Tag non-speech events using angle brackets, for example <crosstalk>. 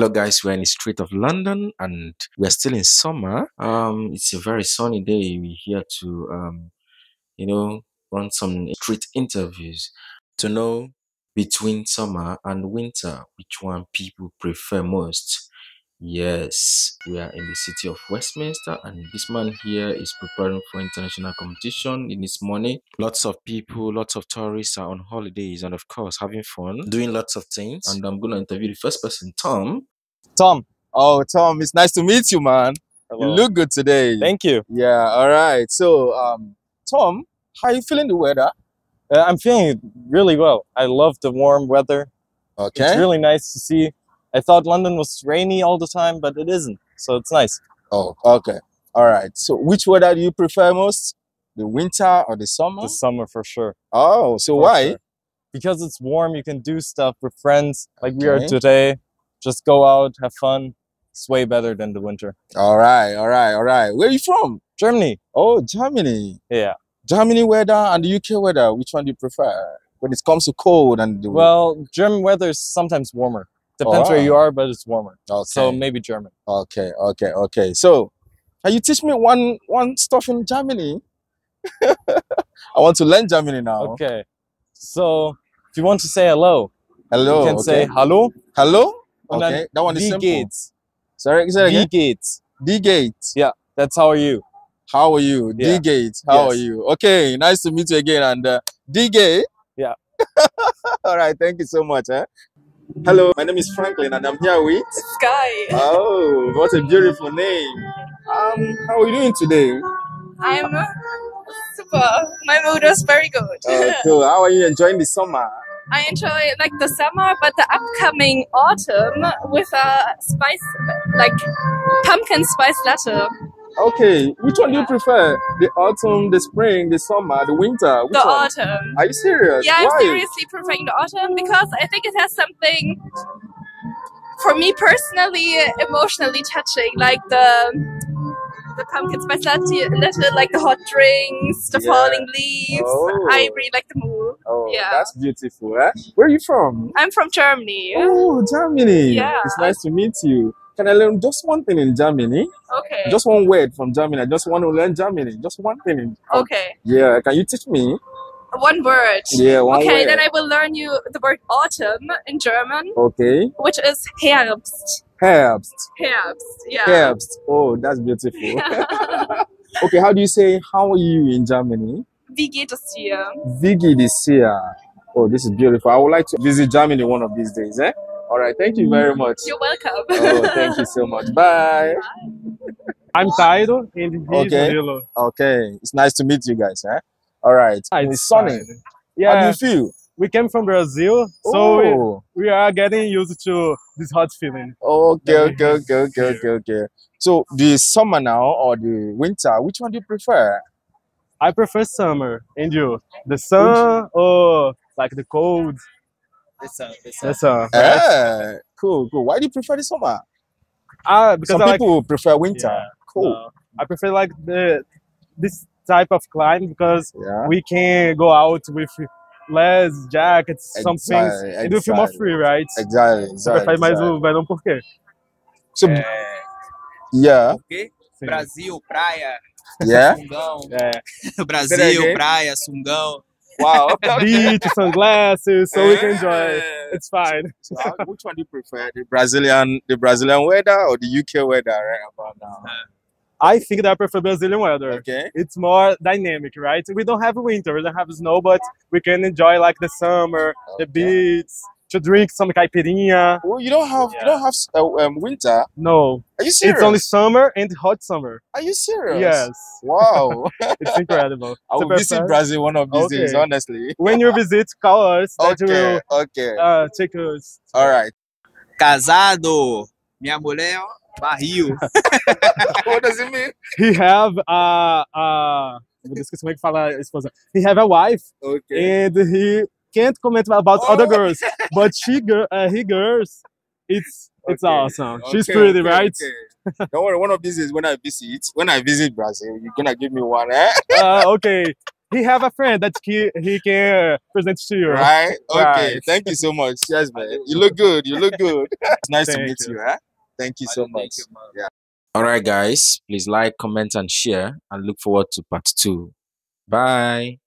Hello guys, we're in the street of London and we're still in summer. Um, it's a very sunny day. We're here to, um, you know, run some street interviews to know between summer and winter, which one people prefer most. Yes, we are in the city of Westminster, and this man here is preparing for international competition in this morning. Lots of people, lots of tourists are on holidays, and of course, having fun, doing lots of things. And I'm going to interview the first person, Tom. Tom. Oh, Tom, it's nice to meet you, man. You look good today. Thank you. Yeah, all right. So, um, Tom, how are you feeling the weather? Uh, I'm feeling really well. I love the warm weather. Okay. It's really nice to see. I thought London was rainy all the time, but it isn't. So it's nice. Oh, okay. All right. So, which weather do you prefer most? The winter or the summer? The summer for sure. Oh, so For why? sure. Because it's warm, you can do stuff with friends like we are today. Just go out, have fun. It's way better than the winter. All right, all right, all right. Where are you from? Germany. Oh, Germany. Yeah. Germany weather and the UK weather. Which one do you prefer when it comes to cold and the Well, German weather is sometimes warmer. Depends where you oh, are, but it's warmer. Okay. So maybe German. Okay, okay, okay. So, can you teach me one one stuff in Germany? <laughs> I want to learn Germany now. Okay. So if you want to say hello, Hello. you can say okay. hallo. hello. And then Okay, that one is Wie simple. geht's? Sorry, say it Wie again. geht's? D Gate. That's how are you? How are you? Yeah. D Gate. How are you? Okay, nice to meet you again. And uh, D Gate. Yeah. <laughs> All right. Thank you so much. Eh? Hello, my name is Franklin, and I'm here with. Sky. Oh, what a beautiful name. Um, how are you doing today? I'm super. My mood is very good. Oh, <laughs> cool. How are you enjoying the summer? I enjoy like the summer, but the upcoming autumn with a spice, like pumpkin spice latte. Okay, which one do you prefer? The autumn, the spring, the summer, the winter? Which The one? autumn. Are you serious? Yeah, I'm seriously preferring the autumn because I think it has something, for me personally, emotionally touching, like the the pumpkin spice latte, latte like the hot drinks, the Yeah. falling leaves. Oh. I really like the mood. Oh, Yeah. that's beautiful. Eh? Where are you from? I'm from Germany. Oh, Germany. Yeah. It's nice to meet you. Can I learn just one thing in Germany? Okay. Just one word from Germany. I just want to learn Germany. Just one thing. In, Okay. Yeah, can you teach me? One word. Yeah, one okay, word. then I will learn you the word autumn in German, Okay. which is Herbst. Herbst. Herbst. Yeah. Herbst. Oh, that's beautiful. <laughs> okay, how do you say how are you in Germany? Wie geht es dir? Vigi this year. Oh, this is beautiful. I would like to visit Germany one of these days. Eh? All right. Thank you very much. You're welcome. Oh, thank you so much. Bye. I'm Taido and he's Okay. Murilo. Okay. It's nice to meet you guys. Eh? All right. Ah, it's sunny. How do you feel? we came from Brazil, so we, we are getting used to this hot feeling. Okay, okay, okay, okay, okay, okay. So the summer now or the winter, which one do you prefer? I prefer summer. And you? The sun or like the cold? The sun. right? Eh, cool, cool. Why do you prefer the summer? Ah, because Some I like, people prefer winter. Yeah, Cool. uh, I prefer like the this type of climate because Yeah. we can go out with less jackets, some things, Exactly, and you feel more free, right? Exactly, Você exactly. Um, prefere mais o verão um por quê? So, É, yeah, quê? Sim. Brasil, praia, yeah. sungão. É, <laughs> Brasil, praia, sungão. Wow. <laughs> beach, sunglasses, so we can enjoy. It's fine. So which one do you prefer, the Brazilian, the Brazilian weather or the UK weather right about now? I think that I prefer Brazilian weather. Okay. It's more dynamic, right? We don't have winter, we don't have snow, but we can enjoy like the summer, the beach, to drink some caipirinha. Well, you don't have you don't have uh, um, winter. No, Are you serious? it's only summer and hot summer. Are you serious? Yes, Wow. <laughs> it's incredible. <laughs> I will Super visit fun. Brazil one of these days. Honestly. <laughs> When you visit, call us. That Okay. will Okay. uh, take us. All right. Casado. Minha mulher, ó, barril. what does it mean? He have a, a Meu Deus, esqueci como é que fala a esposa. He have a wife Okay. and he can't comment about Oh. other girls, but she girl, uh, he girls, it's it's Okay. awesome. She's pretty, okay, right? okay. Don't worry. One of these days when I visit, when I visit Brazil, you're gonna give me one. Eh? <laughs> Uh, okay. he have a friend that he he can present to you. Right? Okay. Right. Thank you so much. Cheers, man. You look good. You look good. it's nice to meet you. you, huh? Thank you so much. you, man. All right, guys, please like, comment, and share, and look forward to part two. Bye.